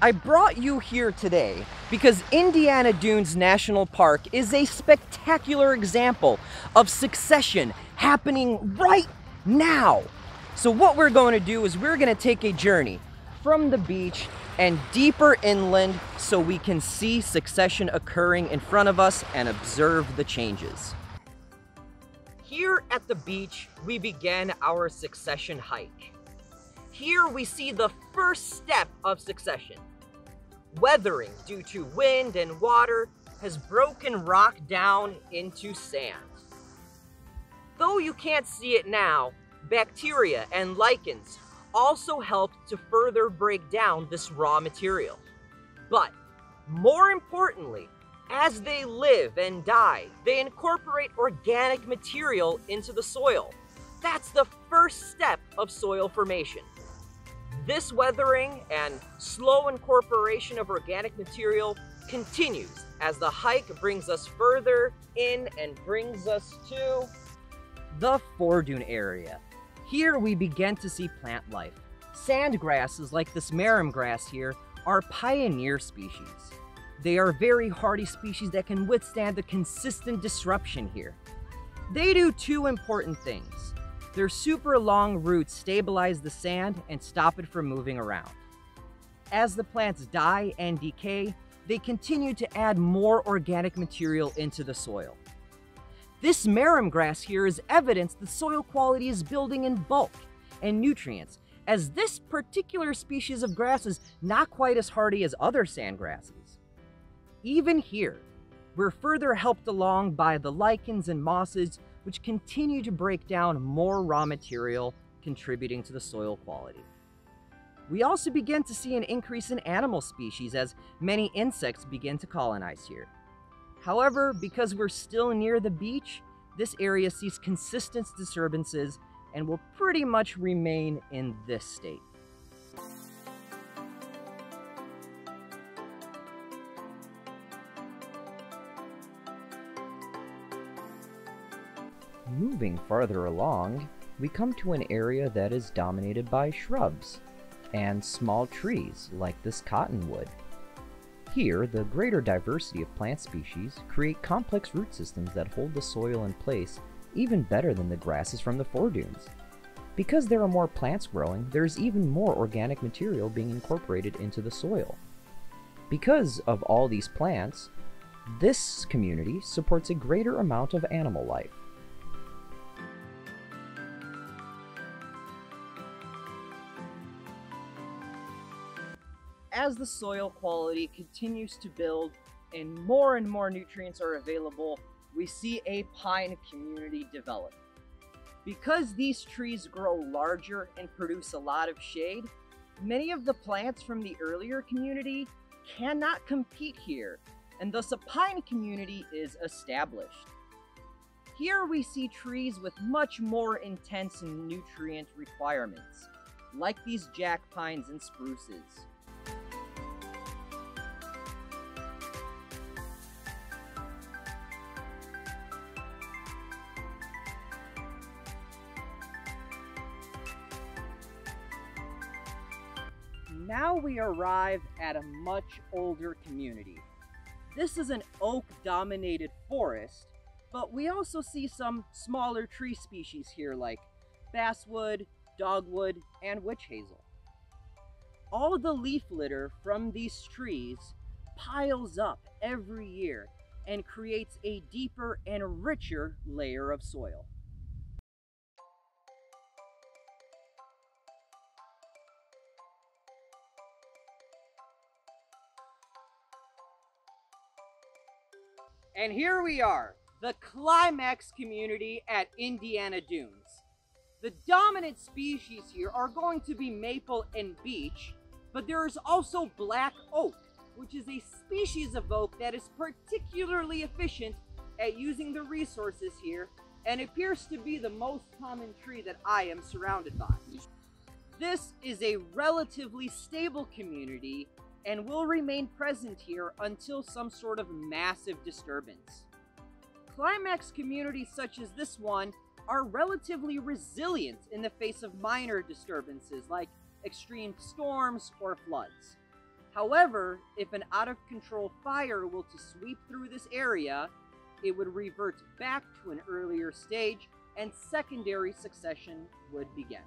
I brought you here today because Indiana Dunes National Park is a spectacular example of succession happening right now. So what we're going to do is we're going to take a journey from the beach and deeper inland so we can see succession occurring in front of us and observe the changes. Here at the beach, we began our succession hike. Here we see the first step of succession. Weathering due to wind and water has broken rock down into sand. Though you can't see it now, bacteria and lichens also help to further break down this raw material. But more importantly, as they live and die, they incorporate organic material into the soil. That's the first step of soil formation. This weathering and slow incorporation of organic material continues as the hike brings us further in and brings us to the Foredune area. Here we begin to see plant life. Sand grasses like this marram grass here are pioneer species. They are very hardy species that can withstand the consistent disruption here. They do two important things. Their super long roots stabilize the sand and stop it from moving around. As the plants die and decay, they continue to add more organic material into the soil. This marram grass here is evidence the soil quality is building in bulk and nutrients, as this particular species of grass is not quite as hardy as other sand grasses. Even here, we're further helped along by the lichens and mosses which continue to break down more raw material, contributing to the soil quality. We also begin to see an increase in animal species as many insects begin to colonize here. However, because we're still near the beach, this area sees consistent disturbances and will pretty much remain in this state. Moving farther along, we come to an area that is dominated by shrubs and small trees like this cottonwood. Here, the greater diversity of plant species create complex root systems that hold the soil in place even better than the grasses from the foredunes. Because there are more plants growing, there is even more organic material being incorporated into the soil. Because of all these plants, this community supports a greater amount of animal life. As the soil quality continues to build and more and more nutrients are available, we see a pine community develop. Because these trees grow larger and produce a lot of shade, many of the plants from the earlier community cannot compete here, and thus a pine community is established. Here we see trees with much more intense nutrient requirements, like these jack pines and spruces. Now we arrive at a much older community. This is an oak-dominated forest, but we also see some smaller tree species here like basswood, dogwood, and witch hazel. All the leaf litter from these trees piles up every year and creates a deeper and richer layer of soil. And here we are, the climax community at Indiana Dunes. The dominant species here are going to be maple and beech, but there is also black oak, which is a species of oak that is particularly efficient at using the resources here and appears to be the most common tree that I am surrounded by. This is a relatively stable community and will remain present here until some sort of massive disturbance. Climax communities such as this one are relatively resilient in the face of minor disturbances like extreme storms or floods. However, if an out of control fire were to sweep through this area, it would revert back to an earlier stage and secondary succession would begin.